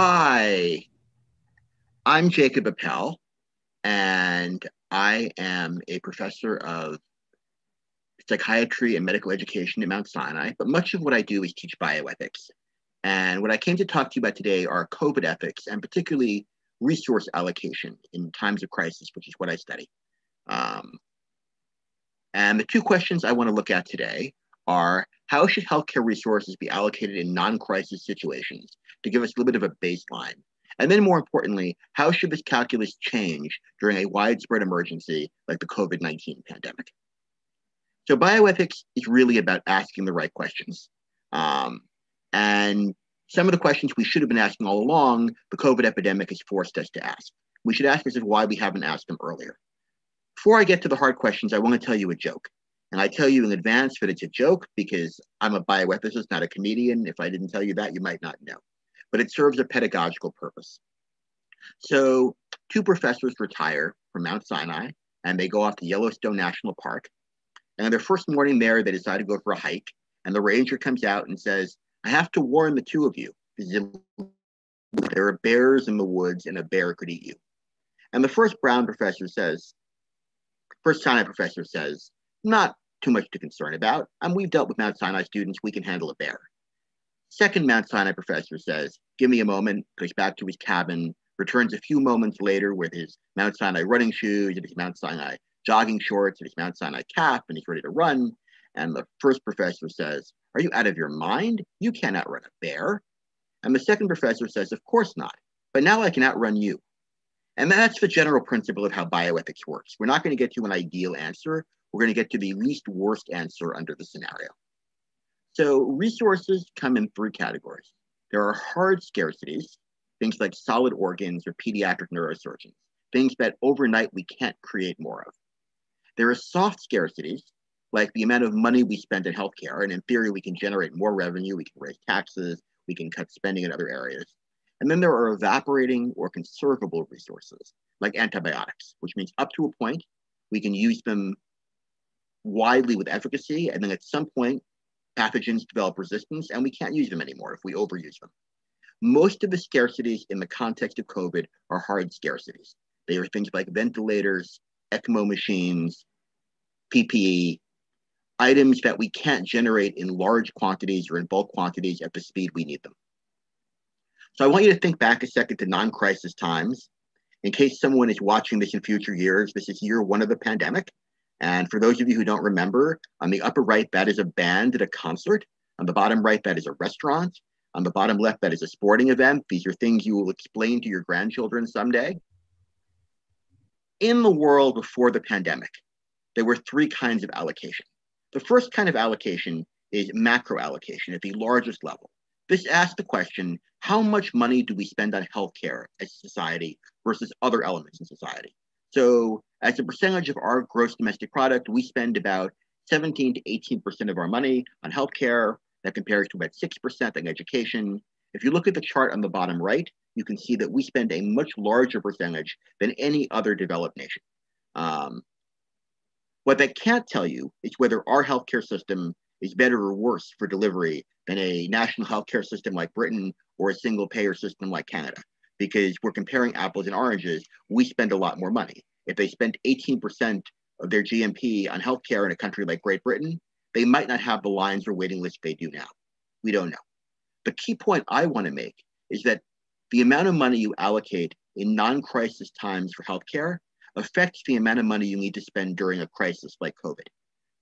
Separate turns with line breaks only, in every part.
Hi, I'm Jacob Appel, and I am a professor of psychiatry and medical education at Mount Sinai. But much of what I do is teach bioethics. And what I came to talk to you about today are COVID ethics and particularly resource allocation in times of crisis, which is what I study. Um, and the two questions I want to look at today are how should healthcare resources be allocated in non-crisis situations to give us a little bit of a baseline? And then more importantly, how should this calculus change during a widespread emergency like the COVID-19 pandemic? So bioethics is really about asking the right questions. Um, and some of the questions we should have been asking all along, the COVID epidemic has forced us to ask. We should ask ourselves why we haven't asked them earlier. Before I get to the hard questions, I want to tell you a joke. And I tell you in advance that it's a joke because I'm a bioethicist, not a comedian. If I didn't tell you that, you might not know. But it serves a pedagogical purpose. So, two professors retire from Mount Sinai and they go off to Yellowstone National Park. And on their first morning there, they decide to go for a hike. And the ranger comes out and says, I have to warn the two of you. There are bears in the woods and a bear could eat you. And the first Brown professor says, first Sinai professor says, not too much to concern about. And we've dealt with Mount Sinai students, we can handle a bear. Second Mount Sinai professor says, give me a moment, goes back to his cabin, returns a few moments later with his Mount Sinai running shoes and his Mount Sinai jogging shorts and his Mount Sinai cap, and he's ready to run. And the first professor says, Are you out of your mind? You can't outrun a bear. And the second professor says, Of course not. But now I can outrun you. And that's the general principle of how bioethics works. We're not going to get to an ideal answer. We're going to get to the least worst answer under the scenario. So resources come in three categories. There are hard scarcities, things like solid organs or pediatric neurosurgeons, things that overnight we can't create more of. There are soft scarcities, like the amount of money we spend in healthcare. And in theory, we can generate more revenue, we can raise taxes, we can cut spending in other areas. And then there are evaporating or conservable resources, like antibiotics, which means up to a point, we can use them widely with efficacy. And then at some point, pathogens develop resistance and we can't use them anymore if we overuse them. Most of the scarcities in the context of COVID are hard scarcities. They are things like ventilators, ECMO machines, PPE, items that we can't generate in large quantities or in bulk quantities at the speed we need them. So I want you to think back a second to non-crisis times. In case someone is watching this in future years, this is year one of the pandemic. And for those of you who don't remember, on the upper right, that is a band at a concert. On the bottom right, that is a restaurant. On the bottom left, that is a sporting event. These are things you will explain to your grandchildren someday. In the world before the pandemic, there were three kinds of allocation. The first kind of allocation is macro allocation at the largest level. This asks the question, how much money do we spend on healthcare as a society versus other elements in society? So as a percentage of our gross domestic product, we spend about 17 to 18% of our money on healthcare. That compares to about 6% on education. If you look at the chart on the bottom right, you can see that we spend a much larger percentage than any other developed nation. Um, what that can't tell you is whether our healthcare system is better or worse for delivery than a national healthcare system like Britain or a single payer system like Canada, because we're comparing apples and oranges. We spend a lot more money. If they spent 18% of their GMP on healthcare in a country like Great Britain, they might not have the lines or waiting lists they do now. We don't know. The key point I want to make is that the amount of money you allocate in non crisis times for healthcare affects the amount of money you need to spend during a crisis like COVID.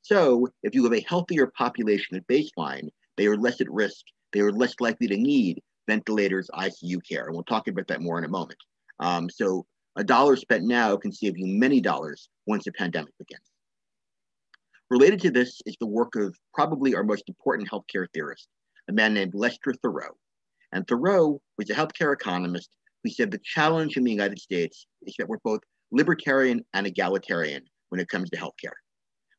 So, if you have a healthier population at baseline, they are less at risk, they are less likely to need ventilators, ICU care. And we'll talk about that more in a moment. Um, so, a dollar spent now can save you many dollars once the pandemic begins. Related to this is the work of probably our most important healthcare theorist, a man named Lester Thurow. And Thurow was a healthcare economist who said the challenge in the United States is that we're both libertarian and egalitarian when it comes to healthcare.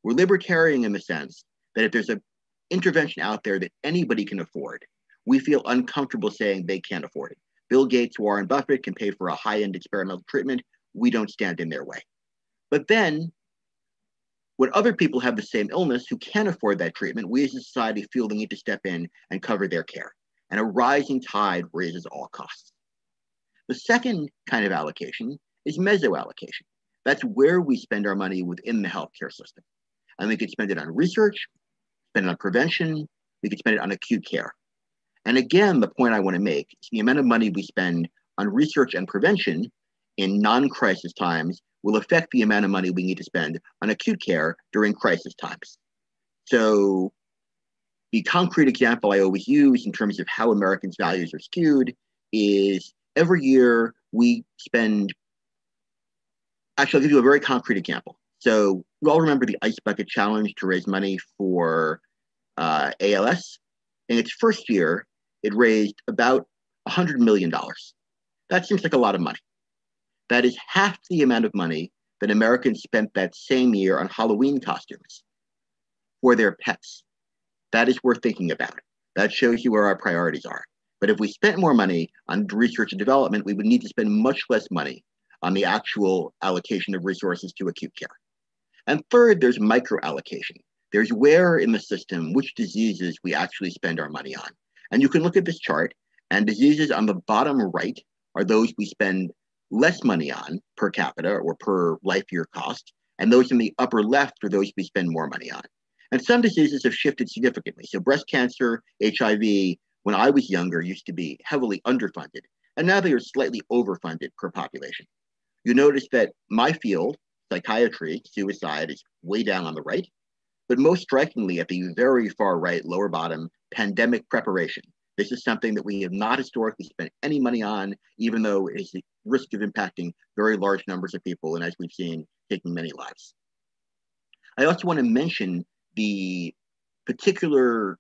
We're libertarian in the sense that if there's an intervention out there that anybody can afford, we feel uncomfortable saying they can't afford it. Bill Gates, Warren Buffett can pay for a high end experimental treatment. We don't stand in their way. But then, when other people have the same illness who can't afford that treatment, we as a society feel the need to step in and cover their care. And a rising tide raises all costs. The second kind of allocation is mesoallocation. That's where we spend our money within the healthcare system. And we could spend it on research, spend it on prevention, we could spend it on acute care. And again, the point I want to make is the amount of money we spend on research and prevention in non crisis times will affect the amount of money we need to spend on acute care during crisis times. So, the concrete example I always use in terms of how Americans' values are skewed is every year we spend. Actually, I'll give you a very concrete example. So, you all remember the Ice Bucket Challenge to raise money for uh, ALS? In its first year, it raised about $100 million. That seems like a lot of money. That is half the amount of money that Americans spent that same year on Halloween costumes for their pets. That is worth thinking about. That shows you where our priorities are. But if we spent more money on research and development, we would need to spend much less money on the actual allocation of resources to acute care. And third, there's micro allocation. There's where in the system, which diseases we actually spend our money on. And you can look at this chart, and diseases on the bottom right are those we spend less money on per capita or per life year cost. And those in the upper left are those we spend more money on. And some diseases have shifted significantly. So, breast cancer, HIV, when I was younger, used to be heavily underfunded. And now they are slightly overfunded per population. You notice that my field, psychiatry, suicide, is way down on the right. But most strikingly, at the very far right, lower bottom, pandemic preparation. This is something that we have not historically spent any money on, even though it is the risk of impacting very large numbers of people, and as we've seen, taking many lives. I also want to mention the particular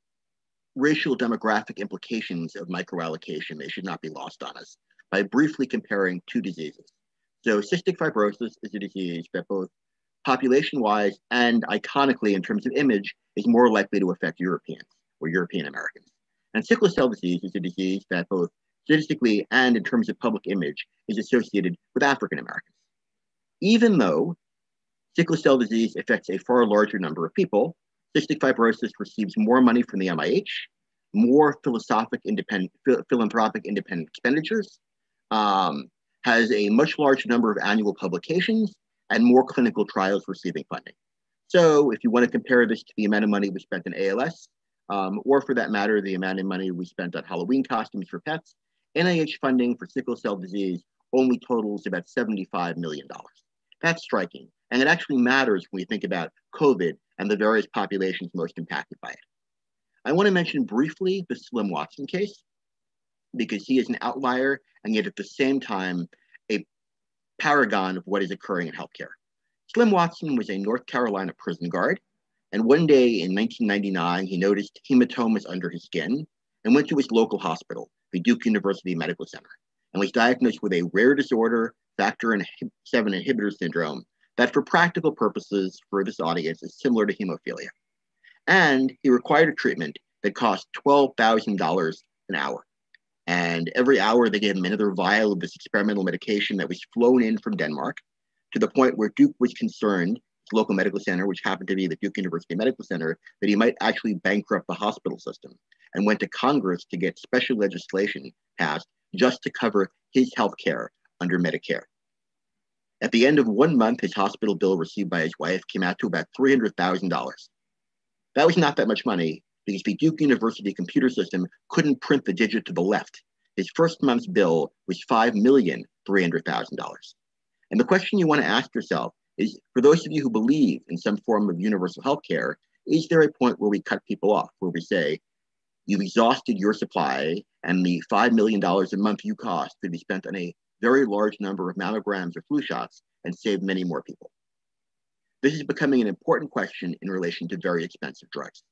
racial demographic implications of microallocation. They should not be lost on us by briefly comparing two diseases. So, cystic fibrosis is a disease that both population wise and iconically in terms of image is more likely to affect Europeans or European Americans. And sickle cell disease is a disease that both statistically and in terms of public image is associated with African Americans. Even though sickle cell disease affects a far larger number of people, cystic fibrosis receives more money from the NIH, more philosophic independent, philanthropic independent expenditures, um, has a much larger number of annual publications, and more clinical trials receiving funding. So if you want to compare this to the amount of money we spent in ALS, um, or for that matter, the amount of money we spent on Halloween costumes for pets, NIH funding for sickle cell disease only totals about $75 million. That's striking. And it actually matters when we think about COVID and the various populations most impacted by it. I want to mention briefly the Slim Watson case because he is an outlier and yet at the same time paragon of what is occurring in healthcare. Slim Watson was a North Carolina prison guard and one day in 1999, he noticed hematomas under his skin and went to his local hospital, the Duke University Medical Center, and was diagnosed with a rare disorder, factor VII inhibitor syndrome, that for practical purposes for this audience is similar to hemophilia. And he required a treatment that cost $12,000 an hour. And every hour they gave him another vial of this experimental medication that was flown in from Denmark to the point where Duke was concerned his local medical center, which happened to be the Duke University Medical Center, that he might actually bankrupt the hospital system and went to Congress to get special legislation passed just to cover his health care under Medicare. At the end of one month, his hospital bill received by his wife came out to about $300,000. That was not that much money because the Duke University computer system couldn't print the digit to the left. His first month's bill was $5,300,000. And the question you want to ask yourself is for those of you who believe in some form of universal health care, is there a point where we cut people off, where we say, you've exhausted your supply and the $5 million a month you cost could be spent on a very large number of mammograms or flu shots and save many more people? This is becoming an important question in relation to very expensive drugs.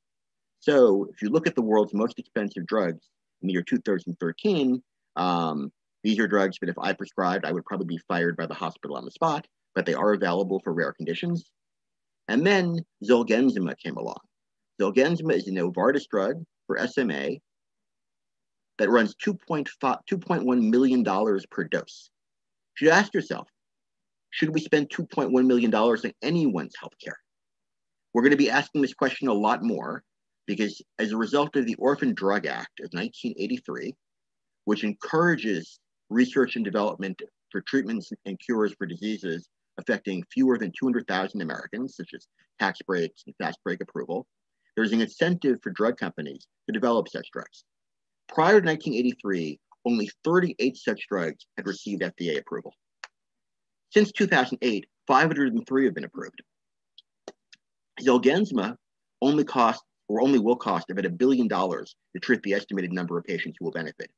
So if you look at the world's most expensive drugs in the year 2013, um, these are drugs that if I prescribed, I would probably be fired by the hospital on the spot but they are available for rare conditions. And then Zolgensma came along. Zolgensma is a Novartis drug for SMA that runs $2.1 million per dose. You should ask yourself, should we spend $2.1 million on anyone's healthcare? We're going to be asking this question a lot more because as a result of the Orphan Drug Act of 1983, which encourages research and development for treatments and cures for diseases affecting fewer than 200,000 Americans, such as tax breaks and fast break approval, there's an incentive for drug companies to develop such drugs. Prior to 1983, only 38 such drugs had received FDA approval. Since 2008, 503 have been approved. Zolgensma only cost or only will cost about a billion dollars to treat the estimated number of patients who will benefit.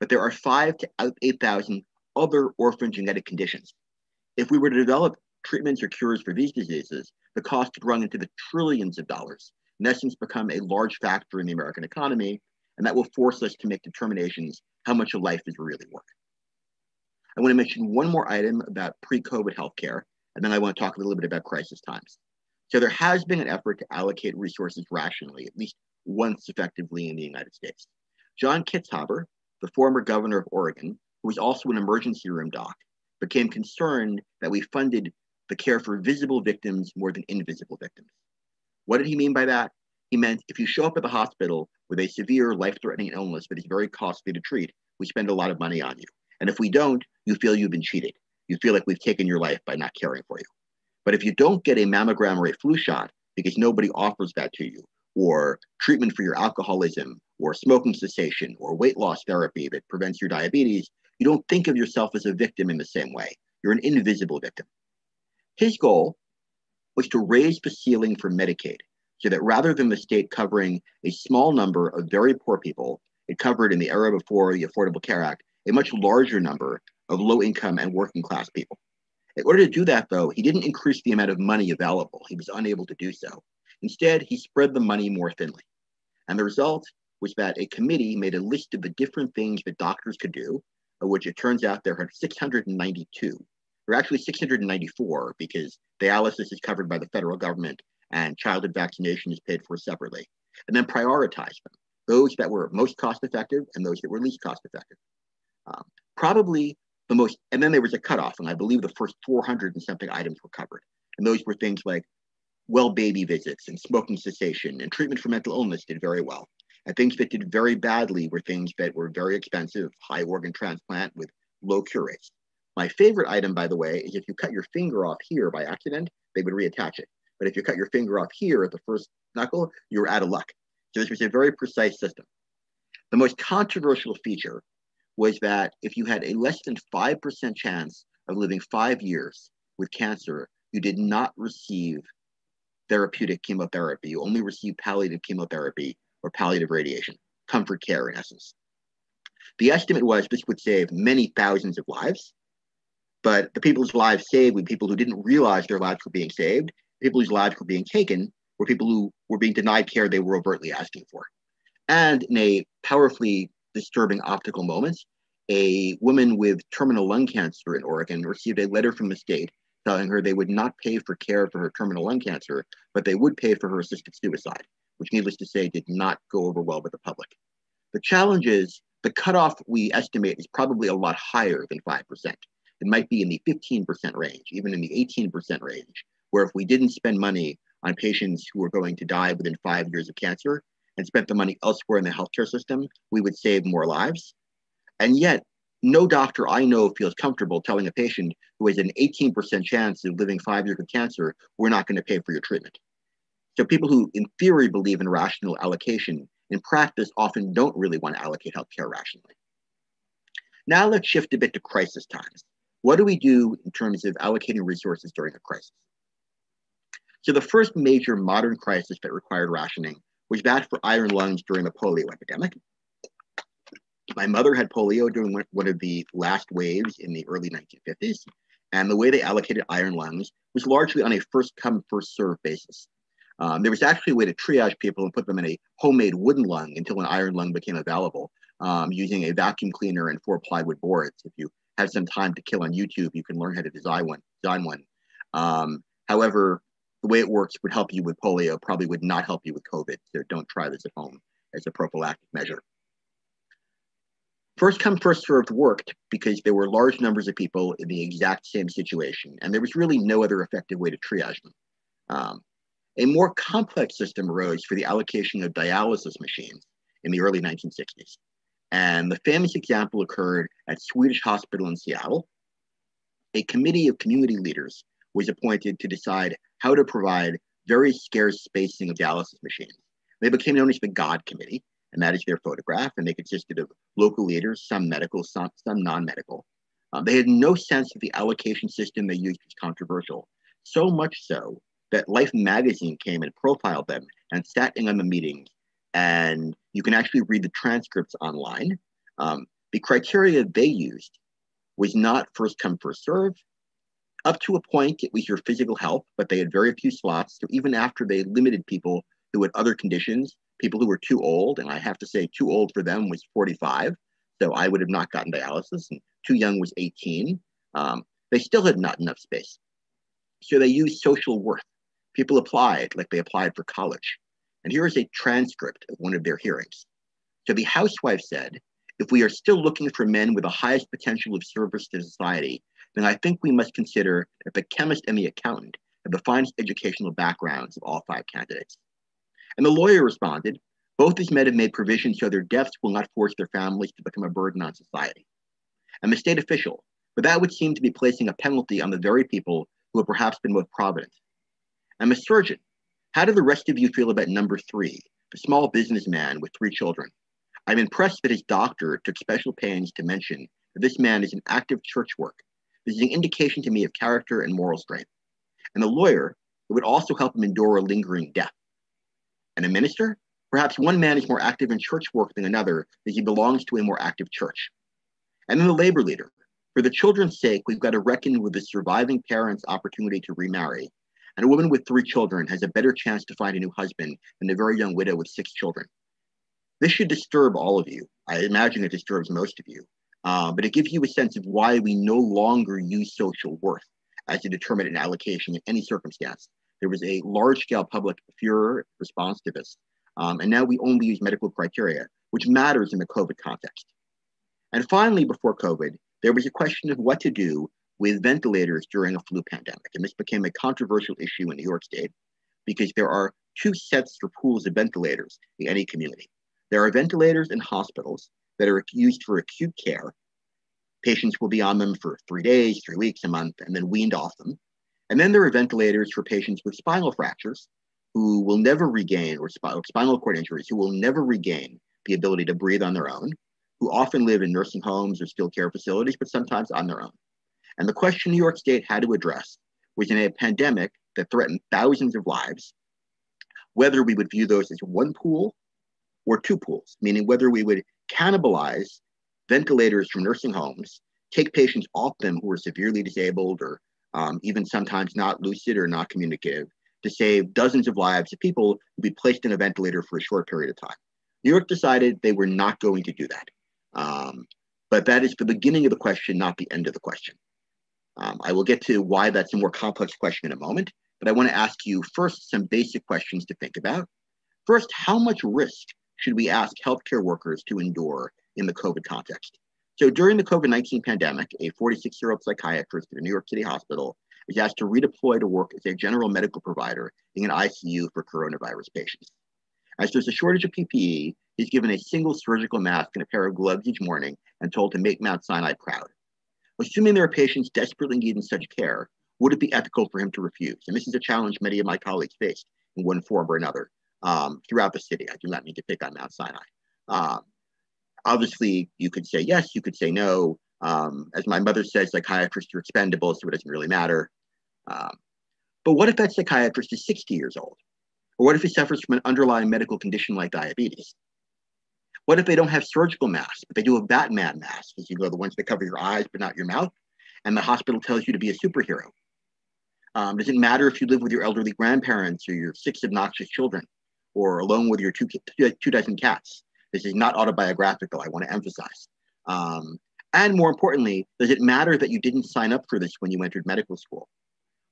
But there are five to 8,000 other orphan genetic conditions. If we were to develop treatments or cures for these diseases, the cost could run into the trillions of dollars, in essence become a large factor in the American economy, and that will force us to make determinations how much of life is really worth. I want to mention one more item about pre-COVID healthcare, and then I want to talk a little bit about crisis times. So there has been an effort to allocate resources rationally, at least once effectively in the United States. John Kitzhaber, the former governor of Oregon, who was also an emergency room doc, became concerned that we funded the care for visible victims more than invisible victims. What did he mean by that? He meant if you show up at the hospital with a severe life threatening illness that is very costly to treat, we spend a lot of money on you. And if we don't, you feel you've been cheated. You feel like we've taken your life by not caring for you. But if you don't get a mammogram or a flu shot because nobody offers that to you, or treatment for your alcoholism, or smoking cessation, or weight loss therapy that prevents your diabetes, you don't think of yourself as a victim in the same way. You're an invisible victim. His goal was to raise the ceiling for Medicaid so that rather than the state covering a small number of very poor people, it covered in the era before the Affordable Care Act a much larger number of low income and working class people. In order to do that, though, he didn't increase the amount of money available. He was unable to do so. Instead, he spread the money more thinly. And the result was that a committee made a list of the different things that doctors could do, of which it turns out there are 692. There are actually 694 because dialysis is covered by the federal government and childhood vaccination is paid for separately. And then prioritize them those that were most cost effective and those that were least cost effective. Um, probably the most, and then there was a cutoff, and I believe the first 400 and something items were covered. And those were things like well baby visits and smoking cessation and treatment for mental illness did very well. And things that did very badly were things that were very expensive, high organ transplant with low cure rates. My favorite item, by the way, is if you cut your finger off here by accident, they would reattach it. But if you cut your finger off here at the first knuckle, you're out of luck. So this was a very precise system. The most controversial feature was that if you had a less than 5% chance of living five years with cancer, you did not receive therapeutic chemotherapy. You only received palliative chemotherapy or palliative radiation, comfort care in essence. The estimate was this would save many thousands of lives, but the people's lives saved were people who didn't realize their lives were being saved. People whose lives were being taken were people who were being denied care they were overtly asking for. And in a powerfully disturbing optical moments, a woman with terminal lung cancer in Oregon received a letter from the state telling her they would not pay for care for her terminal lung cancer, but they would pay for her assisted suicide, which, needless to say, did not go over well with the public. The challenge is the cutoff we estimate is probably a lot higher than 5%. It might be in the 15% range, even in the 18% range, where if we didn't spend money on patients who are going to die within five years of cancer, and spent the money elsewhere in the healthcare system, we would save more lives. And yet, no doctor I know feels comfortable telling a patient who has an 18% chance of living five years with cancer, we're not going to pay for your treatment. So people who in theory believe in rational allocation, in practice often don't really want to allocate healthcare rationally. Now let's shift a bit to crisis times. What do we do in terms of allocating resources during a crisis? So the first major modern crisis that required rationing was that for iron lungs during the polio epidemic. My mother had polio during one of the last waves in the early 1950s, and the way they allocated iron lungs was largely on a first come, first serve basis. Um, there was actually a way to triage people and put them in a homemade wooden lung until an iron lung became available um, using a vacuum cleaner and four plywood boards. If you have some time to kill on YouTube, you can learn how to design one. Design one. Um, however, the way it works would help you with polio, probably would not help you with COVID. So don't try this at home as a prophylactic measure. First come, first served worked because there were large numbers of people in the exact same situation, and there was really no other effective way to triage them. Um, a more complex system arose for the allocation of dialysis machines in the early 1960s. And the famous example occurred at Swedish Hospital in Seattle. A committee of community leaders was appointed to decide how to provide very scarce spacing of dialysis machines. They became known as the God Committee, and that is their photograph. And they consisted of local leaders, some medical, some, some non medical. Um, they had no sense that the allocation system they used was controversial, so much so that Life magazine came and profiled them and sat in on the meetings. And you can actually read the transcripts online. Um, the criteria they used was not first come, first serve. Up to a point, it was your physical health, but they had very few slots. So even after they limited people who had other conditions, people who were too old, and I have to say, too old for them was 45. So I would have not gotten dialysis, and too young was 18. Um, they still had not enough space. So they used social worth. People applied like they applied for college. And here is a transcript of one of their hearings. So the housewife said, if we are still looking for men with the highest potential of service to society, then I think we must consider that the chemist and the accountant have the finest educational backgrounds of all five candidates. And the lawyer responded, both these men have made provisions so their deaths will not force their families to become a burden on society. And the state official, but that would seem to be placing a penalty on the very people who have perhaps been most provident. I'm a surgeon. How do the rest of you feel about number three, the small businessman with three children? I'm impressed that his doctor took special pains to mention that this man is an active church work. This is an indication to me of character and moral strength. And the lawyer, it would also help him endure a lingering death. And a minister? Perhaps one man is more active in church work than another because he belongs to a more active church. And then the labor leader. For the children's sake, we've got to reckon with the surviving parent's opportunity to remarry and a woman with three children has a better chance to find a new husband than a very young widow with six children. This should disturb all of you. I imagine it disturbs most of you, uh, but it gives you a sense of why we no longer use social worth as a determinant in allocation in any circumstance. There was a large scale public furor response to this. Um, and now we only use medical criteria, which matters in the COVID context. And finally, before COVID, there was a question of what to do with ventilators during a flu pandemic. And this became a controversial issue in New York State because there are two sets or pools of ventilators in any community. There are ventilators in hospitals that are used for acute care. Patients will be on them for three days, three weeks, a month, and then weaned off them. And then there are ventilators for patients with spinal fractures who will never regain, or spinal cord injuries, who will never regain the ability to breathe on their own, who often live in nursing homes or skilled care facilities, but sometimes on their own. And the question New York State had to address was in a pandemic that threatened thousands of lives, whether we would view those as one pool or two pools, meaning whether we would cannibalize ventilators from nursing homes, take patients off them who are severely disabled or um, even sometimes not lucid or not communicative to save dozens of lives of people who be placed in a ventilator for a short period of time. New York decided they were not going to do that. Um, but that is the beginning of the question, not the end of the question. Um, I will get to why that's a more complex question in a moment, but I want to ask you first some basic questions to think about. First, how much risk should we ask healthcare workers to endure in the COVID context? So during the COVID 19 pandemic, a 46 year old psychiatrist at a New York City hospital was asked to redeploy to work as a general medical provider in an ICU for coronavirus patients. As there's a shortage of PPE, he's given a single surgical mask and a pair of gloves each morning and told to make Mount Sinai proud. Assuming there are patients desperately needing such care, would it be ethical for him to refuse? And this is a challenge many of my colleagues faced in one form or another um, throughout the city. I do not mean to pick on Mount Sinai. Um, obviously, you could say yes, you could say no. Um, as my mother says, psychiatrists are expendable, so it doesn't really matter. Um, but what if that psychiatrist is 60 years old? Or what if he suffers from an underlying medical condition like diabetes? What if they don't have surgical masks, but they do a Batman mask, as you know, the ones that cover your eyes but not your mouth, and the hospital tells you to be a superhero? Um, does it matter if you live with your elderly grandparents or your six obnoxious children, or alone with your two, two dozen cats? This is not autobiographical, I want to emphasize. Um, and more importantly, does it matter that you didn't sign up for this when you entered medical school?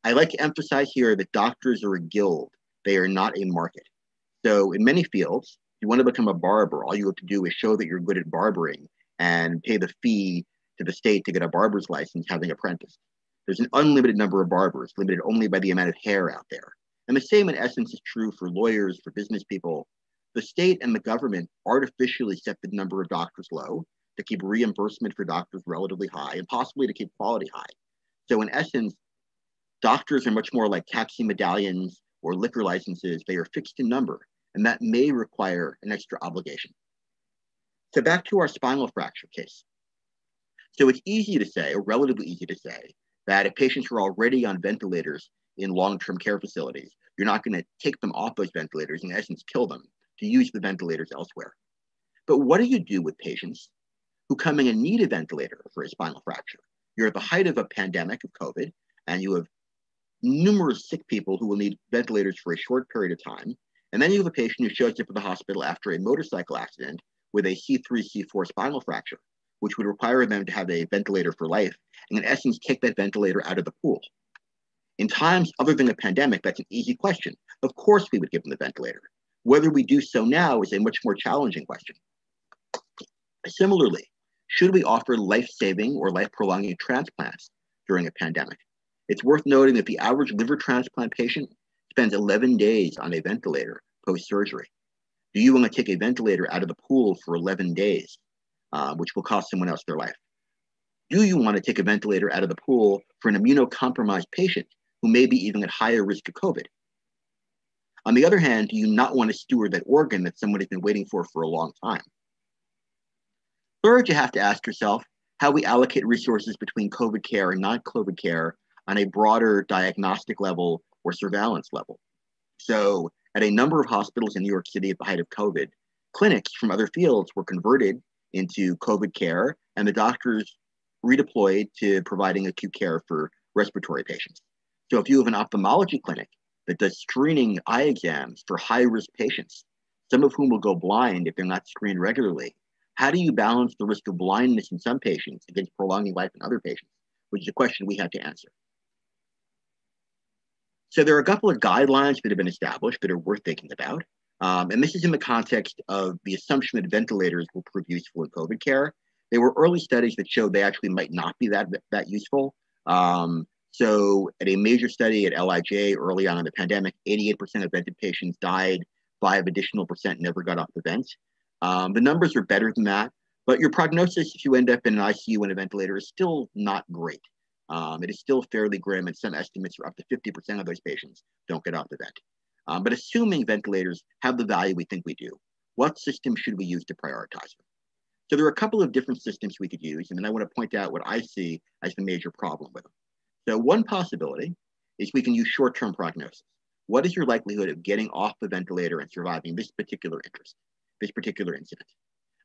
I like to emphasize here that doctors are a guild, they are not a market. So, in many fields, you want to become a barber, all you have to do is show that you're good at barbering and pay the fee to the state to get a barber's license having apprentice. There's an unlimited number of barbers, limited only by the amount of hair out there. And the same, in essence, is true for lawyers, for business people. the state and the government artificially set the number of doctors low to keep reimbursement for doctors relatively high and possibly to keep quality high. So, in essence, doctors are much more like taxi medallions or liquor licenses. They are fixed in number, and that may require an extra obligation. So, back to our spinal fracture case. So, it's easy to say, or relatively easy to say, that if patients are already on ventilators in long term care facilities, you're not going to take them off those ventilators, in essence, kill them to use the ventilators elsewhere. But what do you do with patients who come in and need a ventilator for a spinal fracture? You're at the height of a pandemic of COVID, and you have numerous sick people who will need ventilators for a short period of time. And then you have a patient who shows up at the hospital after a motorcycle accident with a C3, C4 spinal fracture, which would require them to have a ventilator for life, and in essence, take that ventilator out of the pool. In times other than a pandemic, that's an easy question. Of course, we would give them the ventilator. Whether we do so now is a much more challenging question. Similarly, should we offer life saving or life prolonging transplants during a pandemic? It's worth noting that the average liver transplant patient spends 11 days on a ventilator post surgery. Do you want to take a ventilator out of the pool for 11 days, uh, which will cost someone else their life? Do you want to take a ventilator out of the pool for an immunocompromised patient who may be even at higher risk of COVID. On the other hand, do you not want to steward that organ that someone has been waiting for for a long time? Third, you have to ask yourself how we allocate resources between COVID care and non COVID care on a broader diagnostic level or surveillance level. So, at a number of hospitals in New York City at the height of COVID, clinics from other fields were converted into COVID care, and the doctors redeployed to providing acute care for respiratory patients. So if you have an ophthalmology clinic that does screening eye exams for high risk patients, some of whom will go blind if they're not screened regularly, how do you balance the risk of blindness in some patients against prolonging life in other patients? Which is a question we had to answer. So there are a couple of guidelines that have been established that are worth thinking about. Um, and this is in the context of the assumption that ventilators will prove useful in COVID care. There were early studies that showed they actually might not be that, that useful. Um, so, at a major study at LIJ early on in the pandemic, 88% of vented patients died. Five additional percent never got off the vent. Um, the numbers are better than that, but your prognosis if you end up in an ICU and a ventilator is still not great. Um, it is still fairly grim, and some estimates are up to 50% of those patients don't get off the vent. Um, but assuming ventilators have the value we think we do, what system should we use to prioritize them? So there are a couple of different systems we could use, and then I want to point out what I see as the major problem with them. So one possibility is we can use short-term prognosis. What is your likelihood of getting off the ventilator and surviving this particular interest, this particular incident?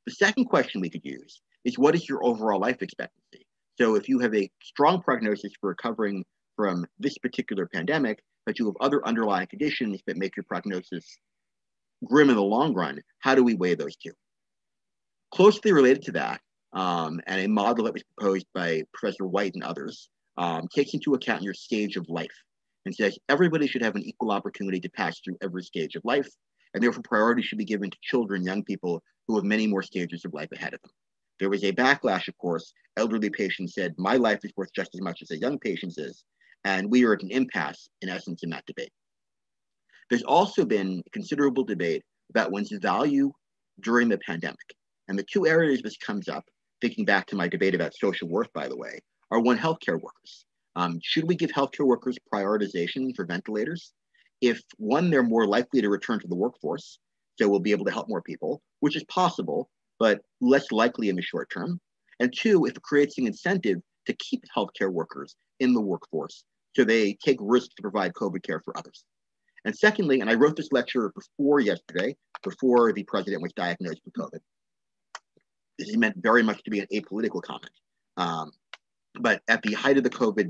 The second question we could use is what is your overall life expectancy? So if you have a strong prognosis for recovering from this particular pandemic, but you have other underlying conditions that make your prognosis grim in the long run, how do we weigh those two? Closely related to that, um, and a model that was proposed by Professor White and others, um, takes into account your stage of life and says everybody should have an equal opportunity to pass through every stage of life, and therefore priority should be given to children, young people who have many more stages of life ahead of them. There was a backlash, of course. Elderly patients said, My life is worth just as much as a young patient's is. And we are at an impasse, in essence, in that debate. There's also been considerable debate about one's value during the pandemic. And the two areas this comes up, thinking back to my debate about social worth, by the way, are one healthcare workers. Um, should we give healthcare workers prioritization for ventilators? If one, they're more likely to return to the workforce, so we'll be able to help more people, which is possible, but less likely in the short term. And two, if it creates an incentive to keep healthcare workers in the workforce, so they take risks to provide COVID care for others. And secondly, and I wrote this lecture before yesterday, before the president was diagnosed with COVID. This is meant very much to be an apolitical comment. Um, but at the height of the COVID,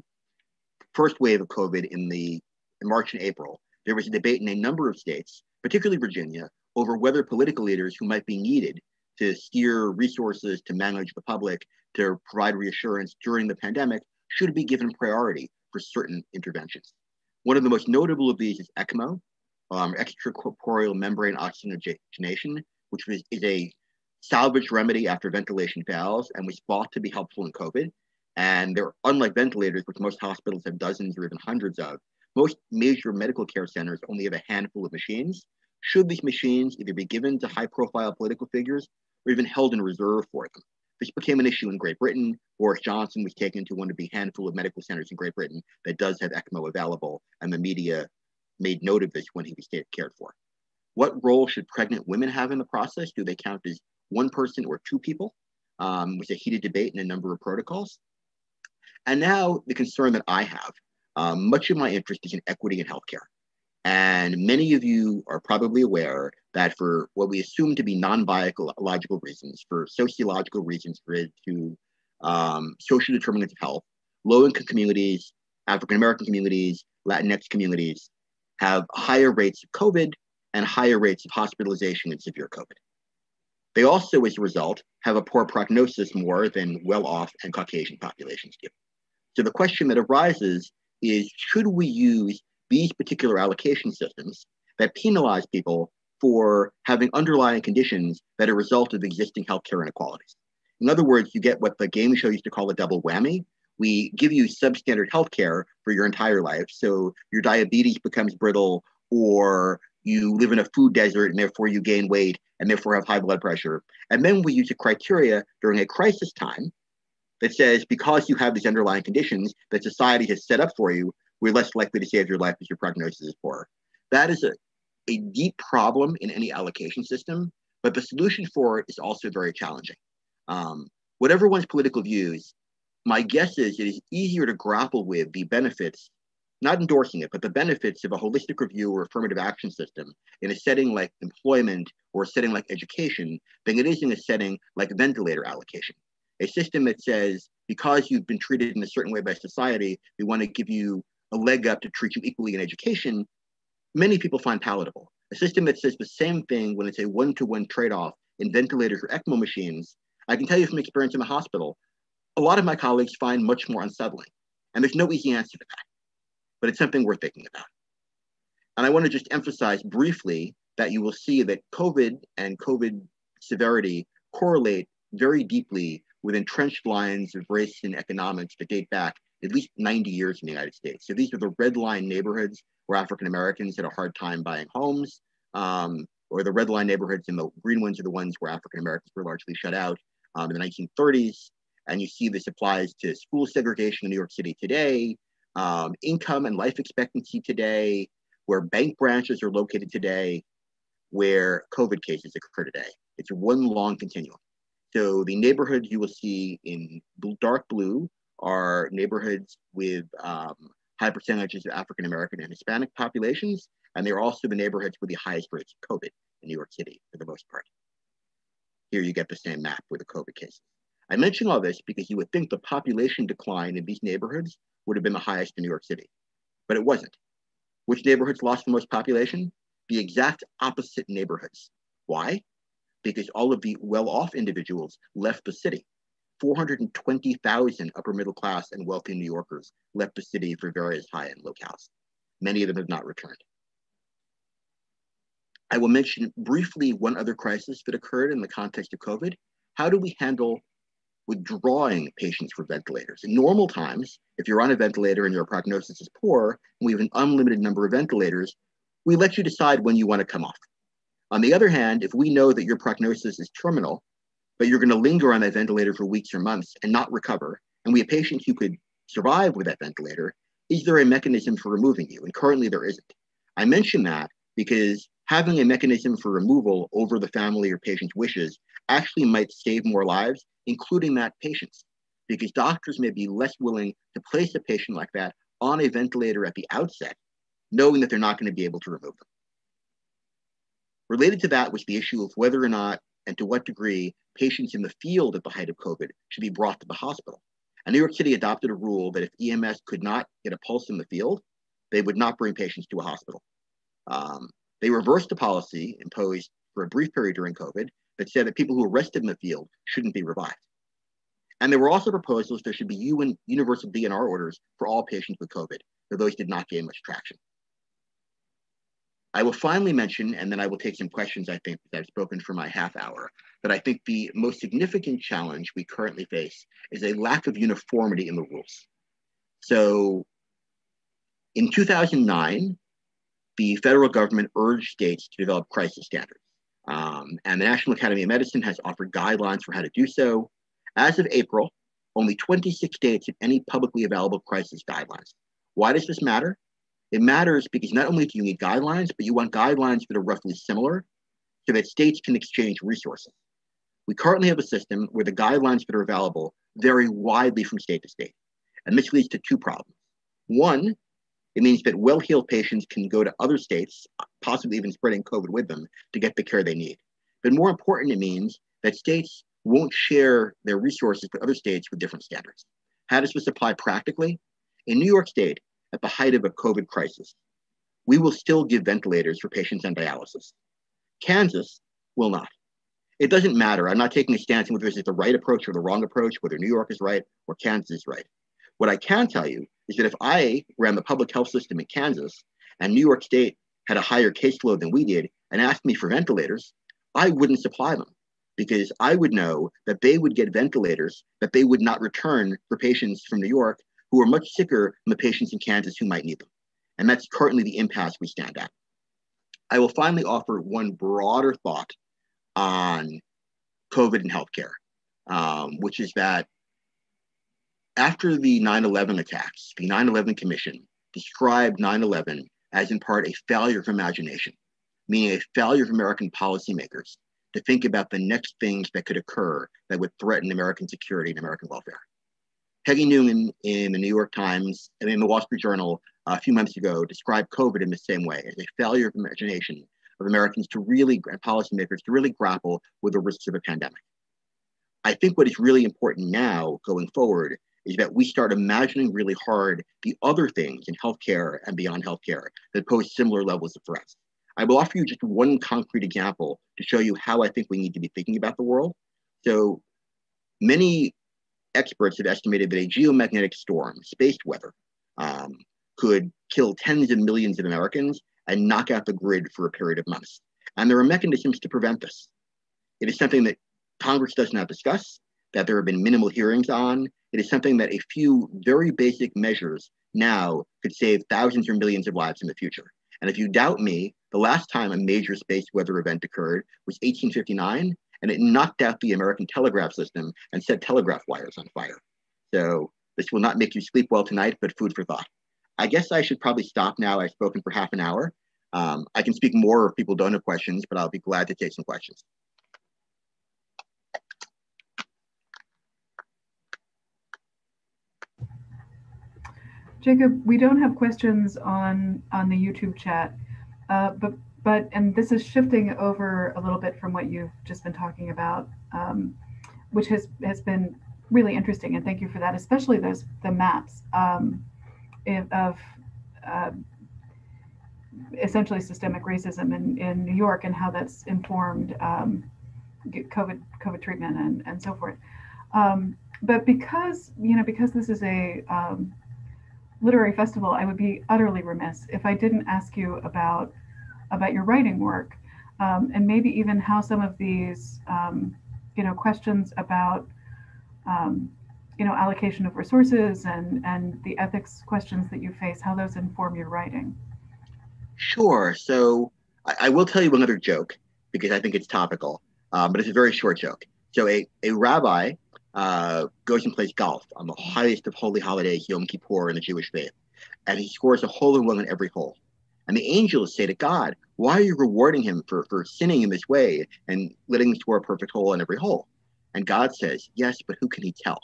first wave of COVID in the in March and April, there was a debate in a number of states, particularly Virginia, over whether political leaders who might be needed to steer resources, to manage the public, to provide reassurance during the pandemic should be given priority for certain interventions. One of the most notable of these is ECMO, um, extracorporeal membrane oxygenation, which was, is a salvage remedy after ventilation fails and was thought to be helpful in COVID. And they're unlike ventilators, which most hospitals have dozens or even hundreds of. Most major medical care centers only have a handful of machines. should these machines either be given to high profile political figures or even held in reserve for them? This became an issue in Great Britain. Boris Johnson was taken to one of the handful of medical centers in Great Britain that does have ECMO available, and the media made note of this when he was cared for. What role should pregnant women have in the process? Do they count as one person or two people? Um, was a heated debate in a number of protocols. And now the concern that I have, um, much of my interest is in equity in healthcare. And many of you are probably aware that for what we assume to be non-biological reasons, for sociological reasons related to um, social determinants of health, low-income communities, African-American communities, Latinx communities have higher rates of COVID and higher rates of hospitalization and severe COVID. They also, as a result, have a poor prognosis more than well-off and Caucasian populations do. So the question that arises is, should we use these particular allocation systems that penalize people for having underlying conditions that are a result of existing healthcare inequalities. In other words, you get what the game show used to call a double whammy. We give you substandard healthcare for your entire life. So your diabetes becomes brittle, or you live in a food desert and therefore you gain weight and therefore have high blood pressure. And then we use a criteria during a crisis time that says because you have these underlying conditions that society has set up for you, we're less likely to save your life if your prognosis is poor. That is a, a deep problem in any allocation system, but the solution for it is also very challenging. Um, whatever one's political views, my guess is it is easier to grapple with the benefits, not endorsing it, but the benefits of a holistic review or affirmative action system in a setting like employment or a setting like education than it is in a setting like ventilator allocation. A system that says, because you've been treated in a certain way by society, we want to give you a leg up to treat you equally in education, many people find palatable. A system that says the same thing when it's a one to one trade off in ventilators or ECMO machines, I can tell you from experience in the hospital, a lot of my colleagues find much more unsettling. And there's no easy answer to that, but it's something worth thinking about. And I want to just emphasize briefly that you will see that COVID and COVID severity correlate very deeply with entrenched lines of race and economics that date back at least 90 years in the United States. So these are the red line neighborhoods where African Americans had a hard time buying homes, um, or the red line neighborhoods and the green ones are the ones where African Americans were largely shut out um, in the 1930s. And you see this applies to school segregation in New York City today, um, income and life expectancy today, where bank branches are located today, where COVID cases occur today. It's one long continuum. So the neighborhoods you will see in dark blue are neighborhoods with um, high percentages of African American and Hispanic populations, and they're also the neighborhoods with the highest rates of COVID in New York City for the most part. Here you get the same map with the COVID cases. I mention all this because you would think the population decline in these neighborhoods would have been the highest in New York City, but it wasn't. Which neighborhoods lost the most population? The exact opposite neighborhoods. Why? Because all of the well off individuals left the city 420,000 upper middle class and wealthy New Yorkers left the city for various high-end locales. Many of them have not returned. I will mention briefly one other crisis that occurred in the context of COVID. How do we handle withdrawing patients from ventilators? In normal times, if you're on a ventilator and your prognosis is poor, and we have an unlimited number of ventilators, we let you decide when you want to come off. On the other hand, if we know that your prognosis is terminal but you're going to linger on that ventilator for weeks or months and not recover. And we have patients who could survive with that ventilator. Is there a mechanism for removing you? And currently there isn't. I mention that because having a mechanism for removal over the family or patient's wishes actually might save more lives, including that patient's, because doctors may be less willing to place a patient like that on a ventilator at the outset, knowing that they're not going to be able to remove them. Related to that was the issue of whether or not and to what degree patients in the field at the height of COVID should be brought to the hospital. And New York City adopted a rule that if EMS could not get a pulse in the field, they would not bring patients to a hospital. Um, they reversed the policy imposed for a brief period during COVID that said that people who were arrested in the field shouldn't be revived. And there were also proposals there should be UN, universal DNR orders for all patients with COVID, though those did not gain much traction. I will finally mention, and then I will take some questions, I think, that I've spoken for my half hour, that I think the most significant challenge we currently face is a lack of uniformity in the rules. So in 2009, the federal government urged states to develop crisis standards. Um, and the National Academy of Medicine has offered guidelines for how to do so. As of April, only 26 states have any publicly available crisis guidelines. Why does this matter? It matters because not only do you need guidelines, but you want guidelines that are roughly similar so that states can exchange resources. We currently have a system where the guidelines that are available vary widely from state to state. And this leads to two problems. One, it means that well heeled patients can go to other states, possibly even spreading COVID with them, to get the care they need. But more important, it means that states won't share their resources with other states with different standards. How does this apply practically? In New York State, at the height of a COVID crisis, we will still give ventilators for patients on dialysis. Kansas will not. It doesn't matter. I'm not taking a stance on whether this is the right approach or the wrong approach, whether New York is right or Kansas is right. What I can tell you is that if I ran the public health system in Kansas and New York State had a higher caseload than we did and asked me for ventilators, I wouldn't supply them because I would know that they would get ventilators that they would not return for patients from New York who are much sicker than the patients in Kansas who might need them. And that's currently the impasse we stand at. I will finally offer one broader thought on COVID and healthcare, um, which is that after the 9 11 attacks, the 9 11 Commission described 9 11 as in part a failure of imagination, meaning a failure of American policymakers to think about the next things that could occur that would threaten American security and American welfare. Peggy Noonan in the New York Times and in the Wall Street Journal uh, a few months ago described COVID in the same way as a failure of imagination of Americans to really, and policymakers to really grapple with the risks of a pandemic. I think what is really important now going forward is that we start imagining really hard the other things in healthcare and beyond healthcare that pose similar levels of threats. I will offer you just one concrete example to show you how I think we need to be thinking about the world. So many experts have estimated that a geomagnetic storm, space weather, um, could kill tens of millions of Americans and knock out the grid for a period of months. And there are mechanisms to prevent this. It is something that Congress does not discuss, that there have been minimal hearings on. It is something that a few very basic measures now could save thousands or millions of lives in the future. And if you doubt me, the last time a major space weather event occurred was 1859, and it knocked out the American telegraph system and set telegraph wires on fire. So this will not make you sleep well tonight, but food for thought. I guess I should probably stop now. I've spoken for half an hour. Um, I can speak more if people don't have questions, but I'll be glad to take some questions.
Jacob, we don't have questions on on the YouTube chat. Uh, but but and this is shifting over a little bit from what you've just been talking about, um, which has has been really interesting. And thank you for that, especially those the maps um, of uh, essentially systemic racism in, in New York and how that's informed um, COVID COVID treatment and and so forth. Um, but because you know because this is a um, literary festival, I would be utterly remiss if I didn't ask you about about your writing work, um, and maybe even how some of these, um, you know, questions about, um, you know, allocation of resources and and the ethics questions that you face, how those inform your writing.
Sure. So I, I will tell you another joke because I think it's topical, um, but it's a very short joke. So a a rabbi uh, goes and plays golf on the highest of holy holidays, Yom Kippur, in the Jewish faith, and he scores a hole in one on every hole. And the angels say to God, Why are you rewarding him for, for sinning in this way and letting him score a perfect hole in every hole? And God says, Yes, but who can he tell?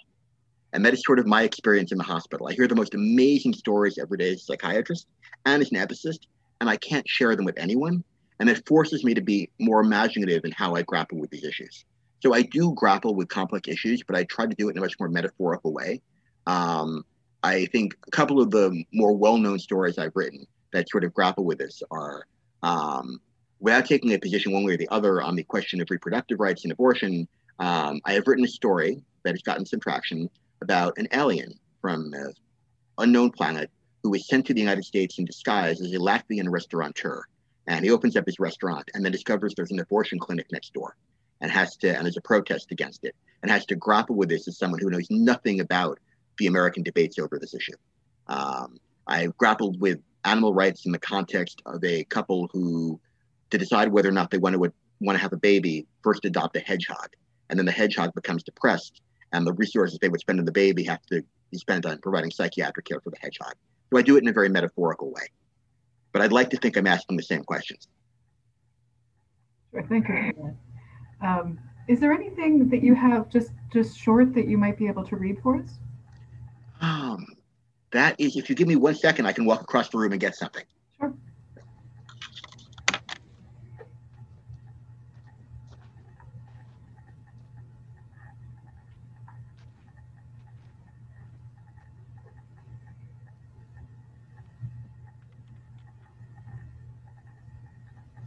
And that is sort of my experience in the hospital. I hear the most amazing stories every day as a psychiatrist and as an ethicist, and I can't share them with anyone. And it forces me to be more imaginative in how I grapple with these issues. So I do grapple with complex issues, but I try to do it in a much more metaphorical way. Um, I think a couple of the more well known stories I've written that sort of grapple with this are um, without taking a position one way or the other on the question of reproductive rights and abortion. Um, I have written a story that has gotten some traction about an alien from an unknown planet who was sent to the United States in disguise as a Latvian restaurateur. And he opens up his restaurant and then discovers there's an abortion clinic next door and has to, and there's a protest against it, and has to grapple with this as someone who knows nothing about the American debates over this issue. Um, I grappled with animal rights in the context of a couple who, to decide whether or not they want to want to have a baby, first adopt a hedgehog, and then the hedgehog becomes depressed, and the resources they would spend on the baby have to be spent on providing psychiatric care for the hedgehog. So I do it in a very metaphorical way, but I'd like to think I'm asking the same questions.
Sure, thank you. Um, is there anything that you have just just short that you might be able to read for us?
Um, that is, if you give me one second, I can walk across the room and get something.
Sure.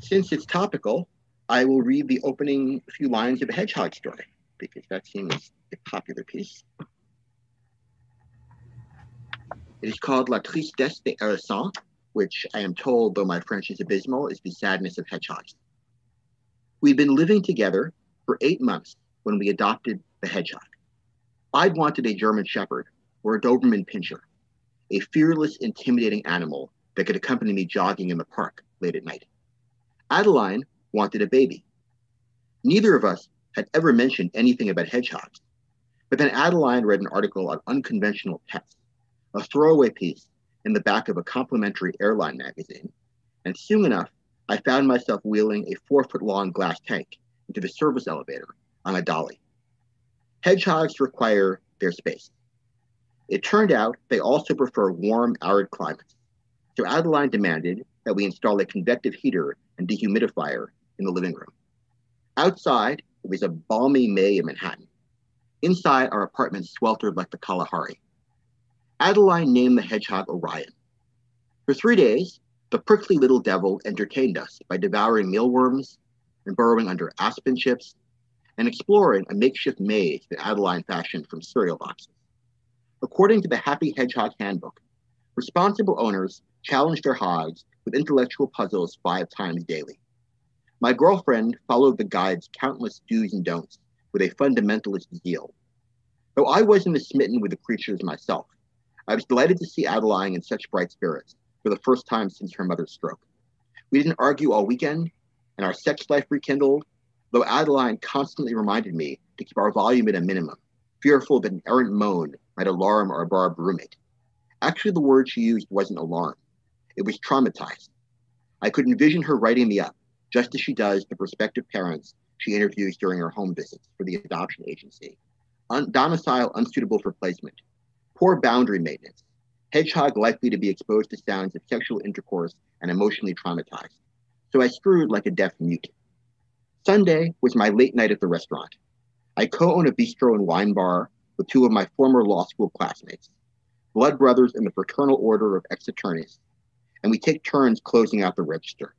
Since it's topical, I will read the opening few lines of a hedgehog story because that seems a popular piece. It is called La Tristesse des Hérissons, which I am told, though my French is abysmal, is the sadness of hedgehogs. We'd been living together for eight months when we adopted the hedgehog. I'd wanted a German Shepherd or a Doberman Pinscher, a fearless, intimidating animal that could accompany me jogging in the park late at night. Adeline wanted a baby. Neither of us had ever mentioned anything about hedgehogs, but then Adeline read an article on unconventional pets a throwaway piece in the back of a complimentary airline magazine, and soon enough, I found myself wheeling a four foot long glass tank into the service elevator on a dolly. Hedgehogs require their space. It turned out they also prefer warm, arid climates. So Adeline demanded that we install a convective heater and dehumidifier in the living room. Outside, it was a balmy May in Manhattan. Inside, our apartment sweltered like the Kalahari. Adeline named the hedgehog Orion. For three days, the prickly little devil entertained us by devouring mealworms and burrowing under aspen chips and exploring a makeshift maze that Adeline fashioned from cereal boxes. According to the Happy Hedgehog Handbook, responsible owners challenge their hogs with intellectual puzzles five times daily. My girlfriend followed the guide's countless do's and don'ts with a fundamentalist zeal. Though I wasn't as smitten with the creatures myself, I was delighted to see Adeline in such bright spirits for the first time since her mother's stroke. We didn't argue all weekend, and our sex life rekindled, though Adeline constantly reminded me to keep our volume at a minimum, fearful that an errant moan might alarm our barbed roommate. Actually, the word she used wasn't alarm, it was traumatized. I could envision her writing me up, just as she does the prospective parents she interviews during her home visits for the adoption agency. Un- domicile unsuitable for placement, Poor boundary maintenance. Hedgehog likely to be exposed to sounds of sexual intercourse and emotionally traumatized. So I screwed like a deaf mute. Sunday was my late night at the restaurant. I co own a bistro and wine bar with two of my former law school classmates, blood brothers in the fraternal order of ex attorneys, and we take turns closing out the register.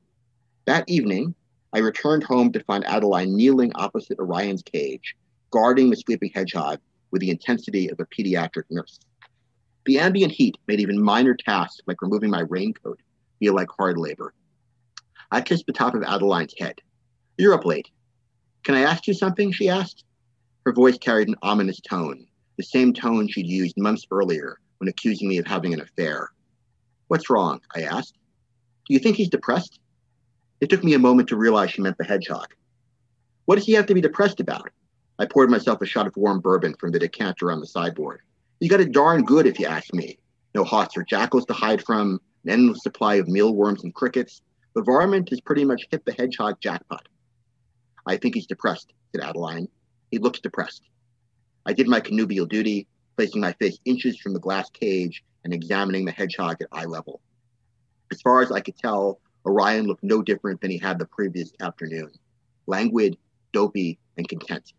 That evening, I returned home to find Adeline kneeling opposite Orion's cage, guarding the sleeping hedgehog with the intensity of a pediatric nurse. The ambient heat made even minor tasks like removing my raincoat feel like hard labor. I kissed the top of Adeline's head. You're up late. Can I ask you something? She asked. Her voice carried an ominous tone, the same tone she'd used months earlier when accusing me of having an affair. What's wrong? I asked. Do you think he's depressed? It took me a moment to realize she meant the hedgehog. What does he have to be depressed about? I poured myself a shot of warm bourbon from the decanter on the sideboard. You got it darn good, if you ask me. No hawks or jackals to hide from, an endless supply of mealworms and crickets. The varmint has pretty much hit the hedgehog jackpot. I think he's depressed, said Adeline. He looks depressed. I did my connubial duty, placing my face inches from the glass cage and examining the hedgehog at eye level. As far as I could tell, Orion looked no different than he had the previous afternoon languid, dopey, and content.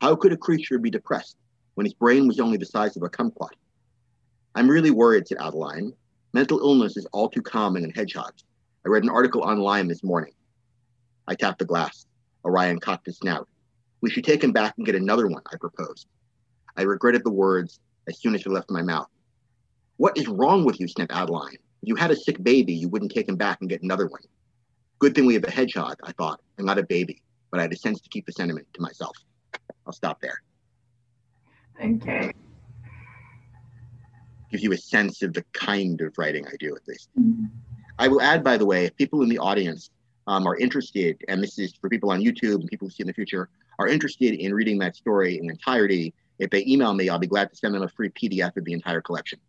How could a creature be depressed? When his brain was only the size of a kumquat. I'm really worried, said Adeline. Mental illness is all too common in hedgehogs. I read an article online this morning. I tapped the glass. Orion cocked his snout. We should take him back and get another one, I proposed. I regretted the words as soon as they left my mouth. What is wrong with you, snapped Adeline. If you had a sick baby, you wouldn't take him back and get another one. Good thing we have a hedgehog, I thought, and not a baby, but I had a sense to keep the sentiment to myself. I'll stop there.
Okay.
gives you a sense of the kind of writing I do at least.
Mhm.
I will add, by the way, if people in the audience um, are interested, and this is for people on YouTube and people who see in the future, are interested in reading that story in entirety, if they email me, I'll be glad to send them a free PDF of the entire collection.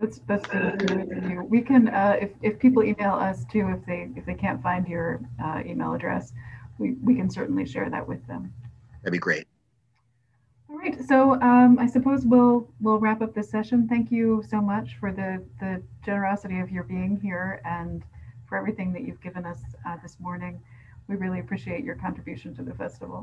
That's that's really good. We can uh, if if people email us too if they if they can't find your uh, email address, we we can certainly share that with them.
That'd be great.
Right, so um, I suppose we'll we'll wrap up this session. Thank you so much for the the generosity of your being here and for everything that you've given us uh, this morning. We really appreciate your contribution to the festival.